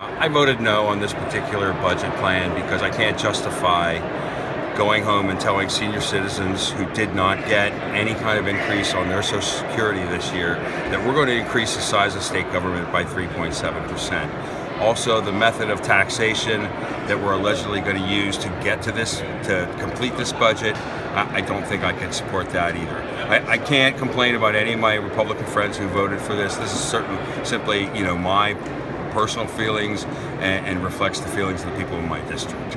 I voted no on this particular budget plan because I can't justify going home and telling senior citizens who did not get any kind of increase on their Social Security this year that we're going to increase the size of state government by 3.7%. Also, the method of taxation that we're allegedly going to use to get to this, to complete this budget, I, don't think I can support that either. I, I, can't complain about any of my Republican friends who voted for this. This is certain, simply, you know, my personal feelings and, and reflects the feelings of the people in my district.